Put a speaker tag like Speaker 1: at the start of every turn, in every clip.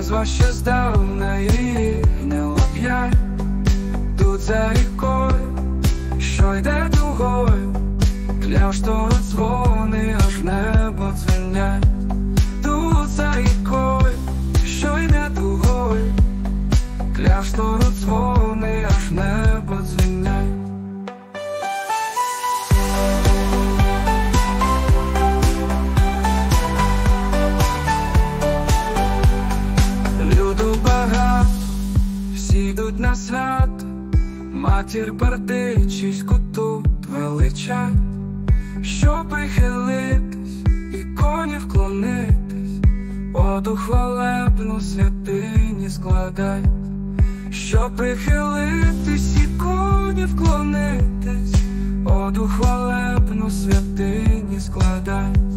Speaker 1: назва ще здавна її не лап'ять тут за рікою, що йде дугою, Кляв, що дзвони, аж небо дзвенять тут за рікою, що йде дугою, Кляв, що дзвони, аж небо всі йдуть на свято, матір бердичись куту величать, щоб прихилитись і коні вклонитись, воду хвалебну святині складай, щоб прихилитись і коні вклонитись, воду хвалебну святині складай.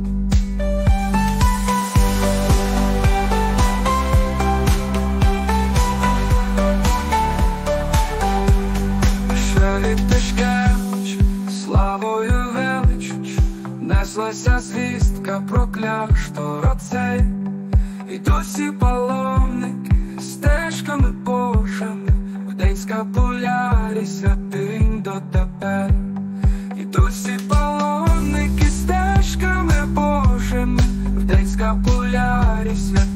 Speaker 1: Неслася звістка про кляштор роцей, і досі паломники стежками божими, в день скапулярі святинь дотепер, і досі паломники стежками божими, в день скапулярі святинь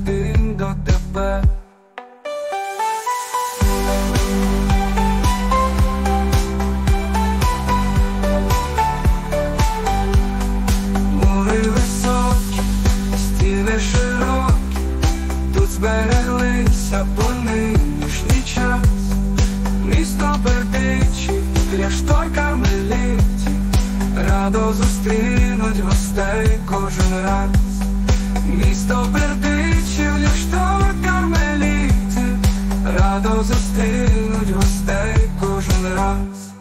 Speaker 1: та понинішній час, місто бердичі, для шторками літі, радо зустрінуть гостей кожен раз, місто бердичі, для шторками літі, радо зустрінуть гостей кожен раз.